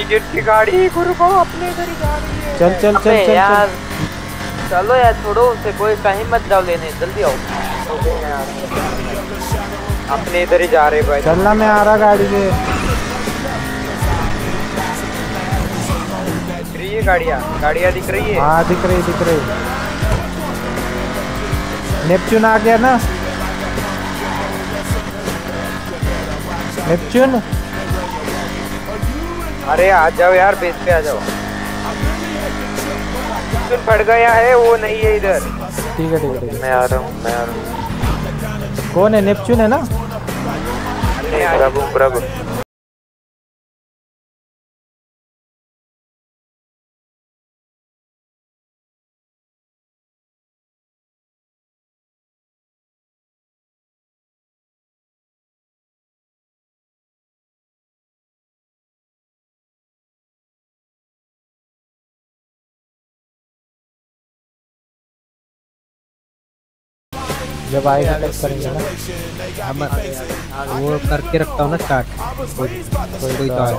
Syndicate की गाड़ी गुरु को अपने इधर ही जा रही है। चल चल चल चल यार चलो यार छोड़ो उसे कोई कहीं मत जाओ लेने जल्दी आओ। अपने इधर ही जा रहे भाई। चलना मैं आ रहा गाड़ी से। दिख रही है गाड़ियाँ? गाड़ियाँ दिख रही है? हाँ दिख रही दिख रही। नेपच्यून आ गया ना? नेपच्यून? अरे आ जाओ यार बेच पे आ जाओ। सुन फट गया है वो नहीं है इधर। ठीक है ठीक है मैं आ रहा हूँ मैं आ रहा हूँ। कौन है? नेपच्यून है ना? प्रभु प्रभु। जब आएगा तब करेंगे ना। हम वो करके रखता हूँ ना स्टार्ट कोई कोई कोई तो आए।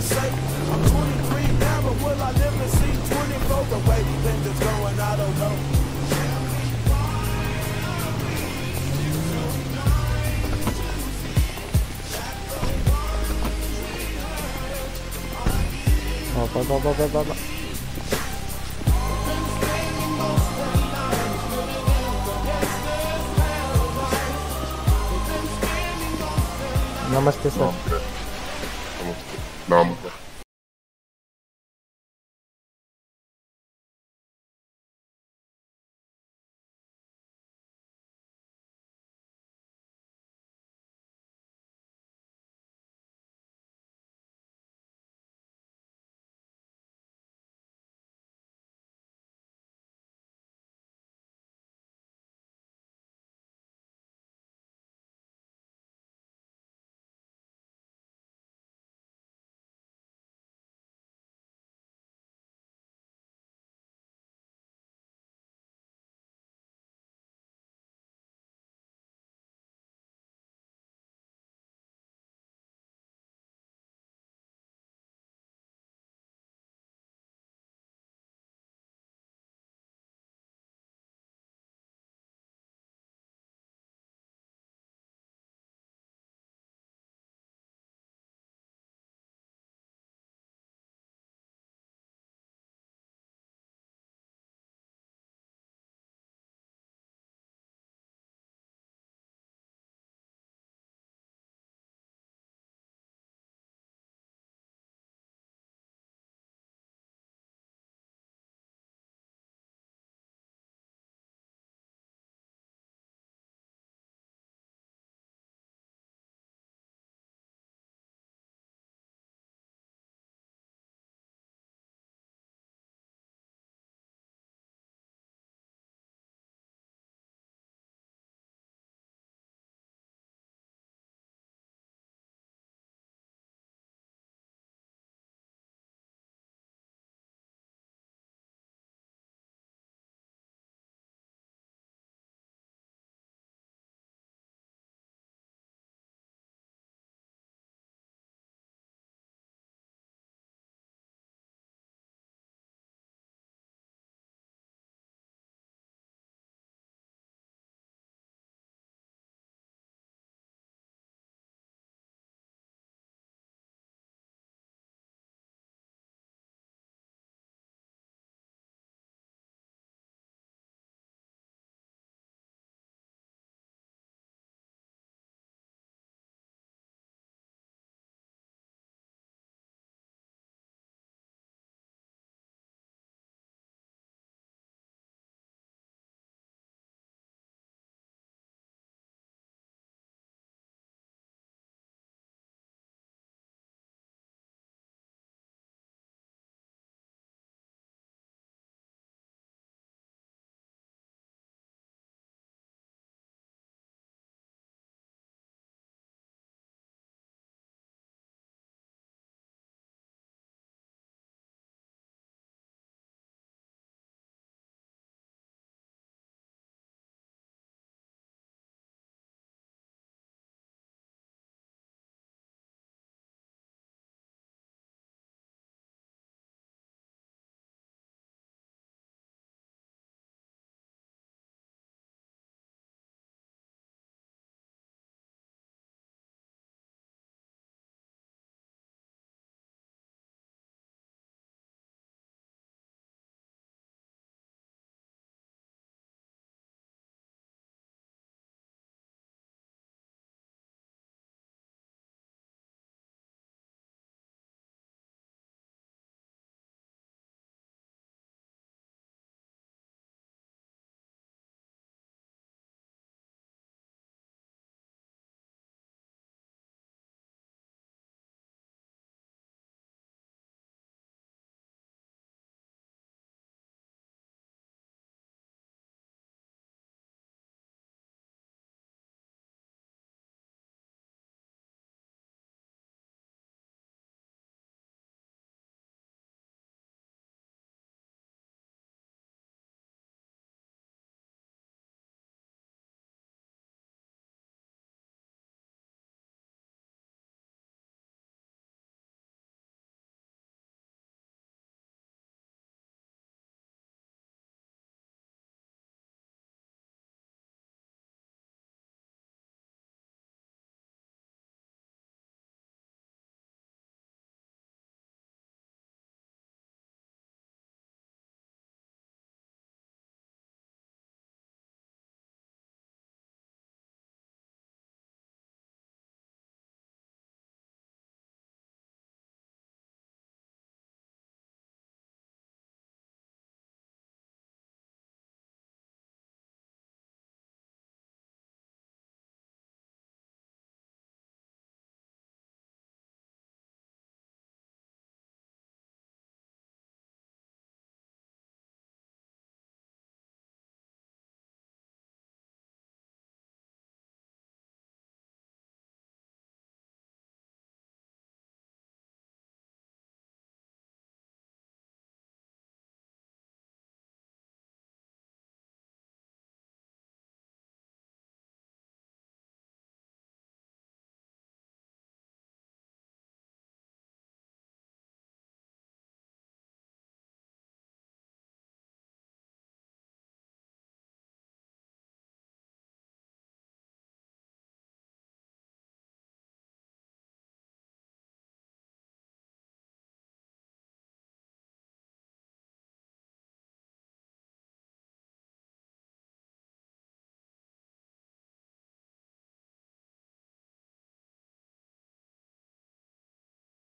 I say? I'm 23 now, but will I live to see 24? The way things is going, I don't know. Namaste, sir. Namaste. Não, mano.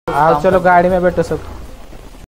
आओ चलो गाड़ी में बैठो सब।